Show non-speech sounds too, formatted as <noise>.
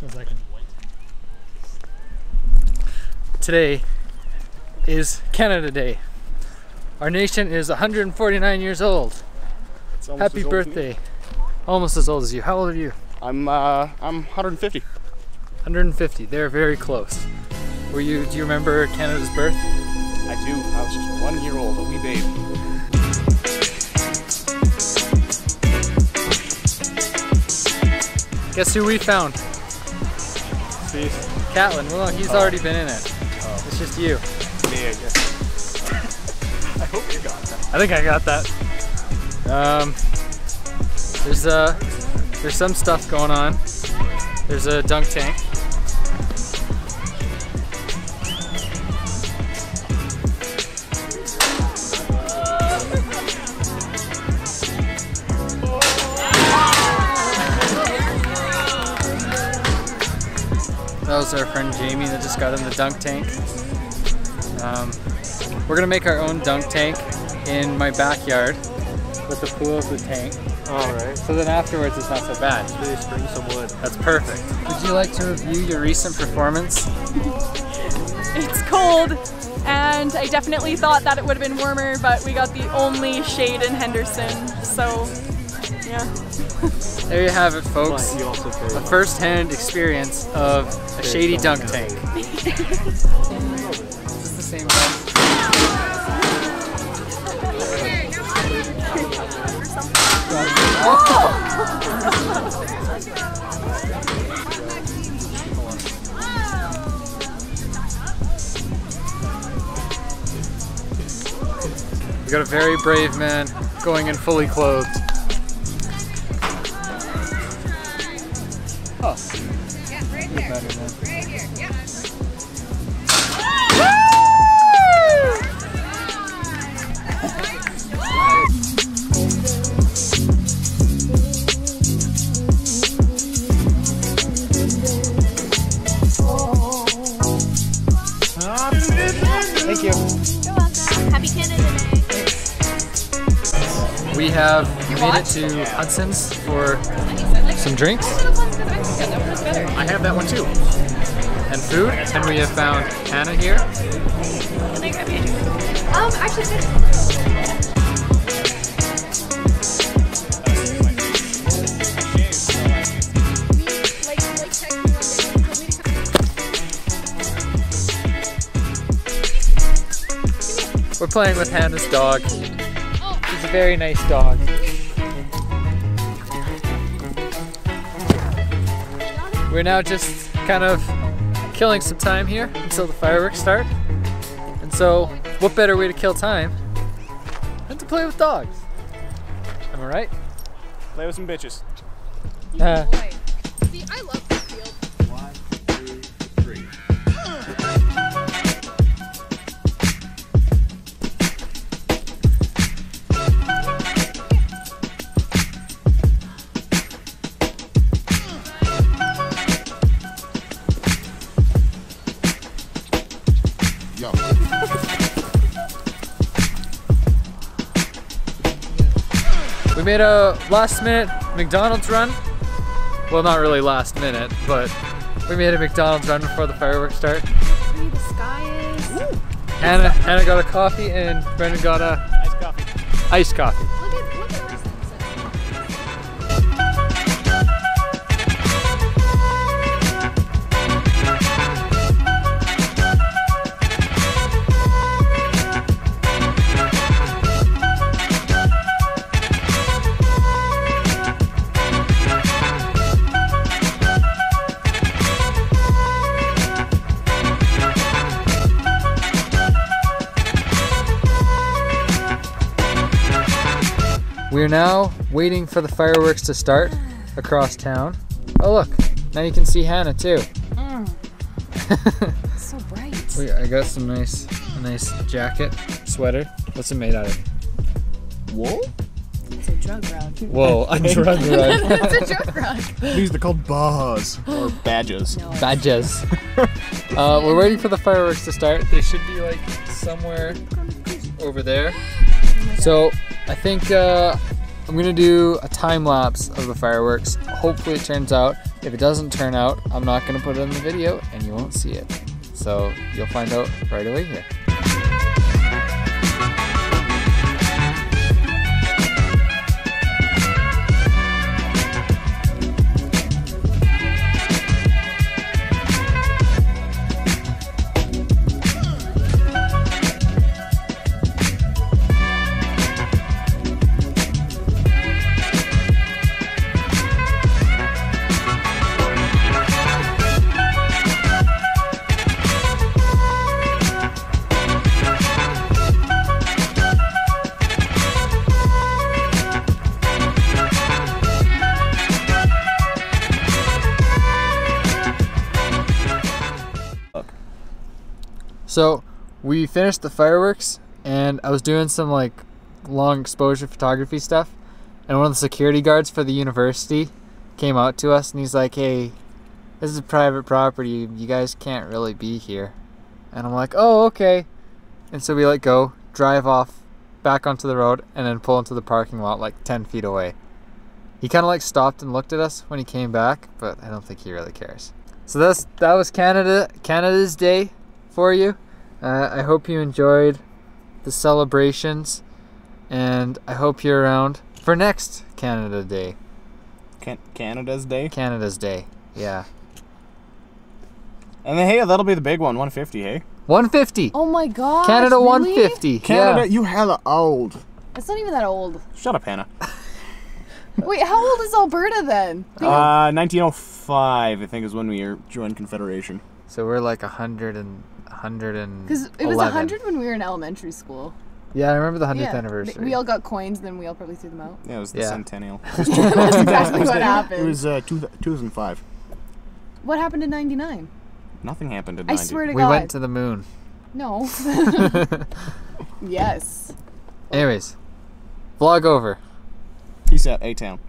One second. Today is Canada Day. Our nation is 149 years old. Happy old birthday. Almost as old as you. How old are you? I'm uh, I'm 150. 150. They're very close. Were you? Do you remember Canada's birth? I do. I was just one year old, a wee babe. Guess who we found? Steve, Catlin. Well, he's Oh. already been in it. It's just you. me, I guess. <laughs> I hope you got that. I think I got that. Um, there's uh, there's some stuff going on. There's a dunk tank. That was our friend Jamie that just got in the dunk tank. Um, we're gonna make our own dunk tank in my backyard with the pool as the tank. All right. So then afterwards it's not so bad. Please bring some wood. That's perfect. Would you like to review your recent performance? <laughs> It's cold, and I definitely thought that it would have been warmer, but we got the only shade in Henderson, so yeah. <laughs> There you have it, folks. You a paid. first-hand experience of a shady dunk tank. <laughs> Is this the same one? We got a very brave man going in fully clothed. Thank you. You're welcome. Happy Canada Day. We have made it to Hudson's for some drinks I have that one too. and food, and we have found Hannah here. Can I grab you? Um, actually, We're playing with Hannah's dog. He's a very nice dog. We're now just kind of killing some time here until the fireworks start. And so, what better way to kill time than to play with dogs? Am I right? Play with some bitches. Uh, we made a last minute McDonald's run. Well, not really last minute, but we made a McDonald's run before the fireworks start. Pretty the sky is. Hannah, Hannah got a coffee and Brendan got a Nice coffee. iced coffee. We're now waiting for the fireworks to start across town. Oh look, now you can see Hannah too. <laughs> So bright. Wait, I got some nice, a nice jacket, sweater. What's it made out of? Wool? It's a drug rug. Whoa, a <laughs> drug rug. it's a drug rug. These are called bajas <gasps> or badges. Badges. <laughs> Uh, we're waiting for the fireworks to start. They should be like somewhere over there. So I think uh, I'm gonna do a time lapse of the fireworks. Hopefully it turns out. If it doesn't turn out, I'm not gonna put it in the video and you won't see it. So you'll find out right away here. So we finished the fireworks, and I was doing some like long exposure photography stuff, and one of the security guards for the university came out to us, and he's like, "Hey, this is private property. You guys can't really be here." And I'm like, "Oh, okay." And so we let go, drive off back onto the road, and then pull into the parking lot like 10 feet away. He kind of like stopped and looked at us when he came back, but I don't think he really cares. So that's that was Canada Canada's Day for you. Uh, I hope you enjoyed the celebrations, and I hope you're around for next Canada Day. Can- Canada's Day. Canada's Day. Yeah. And then, hey, that'll be the big one, 150, hey? 150. Oh my god. Canada really? 150. Canada, Yeah. you hella old. It's not even that old. Shut up, Hannah. <laughs> Wait, how old is Alberta then? Uh, 1905, I think, is when we joined Confederation. So we're like 100 and 100 and Because it was 100 when we were in elementary school. Yeah, I remember the 100th yeah. anniversary. We all got coins, then we all probably threw them out. Yeah, it was the Yeah. centennial. <laughs> <laughs> That's exactly what happened. It was uh, two, 2005. What happened in 99? Nothing happened in ninety. I swear to we God. went to the moon. No. <laughs> yes. Anyways, vlog over. Peace out, A-Town.